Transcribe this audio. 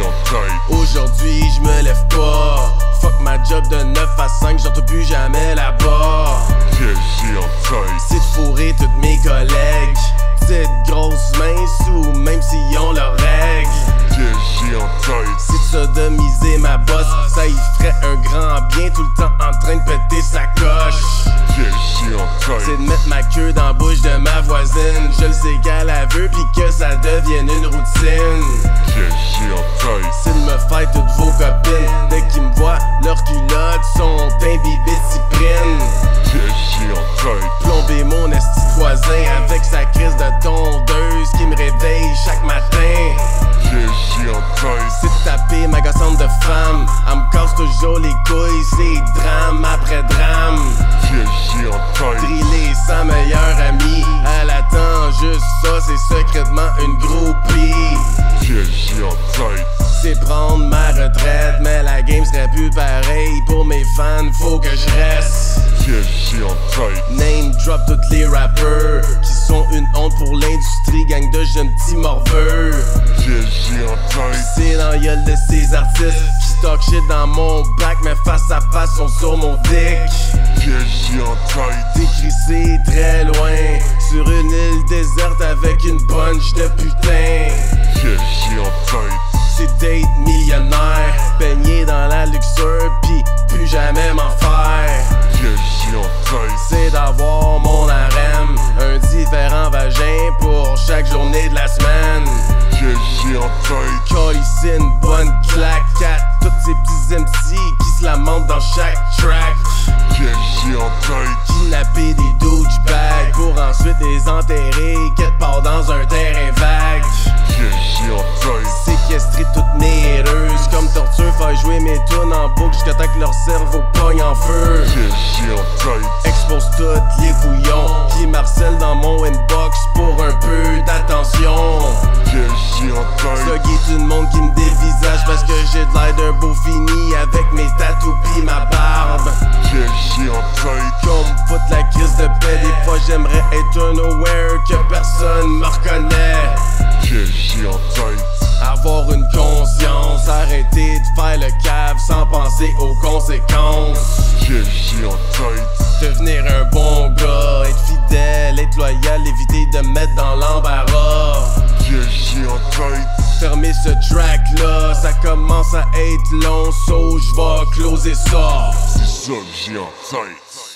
en tête. Aujourd'hui, je me lève pas. Fuck ma job de 9 à 5, j'entends plus jamais là-bas. TSJ en tête. C'est de fourrer toutes mes collègues. Petite grosse main sous, même s'ils ont leurs règles. TSJ en tête. C'est de sodomiser ma bosse, ça y ferait un grand bien tout le temps en train de péter C'est de mettre ma queue dans la bouche de ma voisine. Je le sais qu'elle la veut, pis que ça devienne une routine. C'est de me faire toutes vos copines. Dès qu'ils me voient, leurs culottes sont imbibées les couilles, c'est drame après drame. En tête. Driller sa meilleure amie. C'est prendre ma retraite, mais la game serait plus pareil. Pour mes fans, faut que je reste. Name drop tous les rappeurs qui sont une honte pour l'industrie, gang de jeunes petits morveux. C'est dans gueule de ces artistes qui talk shit dans mon bac, mais face à face sont sur mon dick. Décrissé très loin, sur une île déserte avec une bunch de putain. Millionnaire, baigné dans la luxure, pis plus jamais m'en faire. C'est d'avoir mon harem, un différent vagin pour chaque journée de la semaine. Colisser une bonne claque à tous ces petits MC qui se lamentent dans chaque track. En jusqu'à temps que leur cerveau pogne en feu. Expose toutes les couillons qui marcellent dans mon inbox pour un peu d'attention. Sluggy tout le monde qui me dévisage parce que j'ai de l'air d'un beau fini avec mes tatous pis ma barbe. Comme fout la crise de paix, des fois j'aimerais être un nowhere que personne me reconnaît. Avoir une faire le cave sans penser aux conséquences. TSJ en tête. Devenir un bon gars, être fidèle, être loyal, éviter de me mettre dans l'embarras. TSJ en tête. Fermer ce track là, ça commence à être long, so je vais closer ça. C'est ça que j'ai en tête.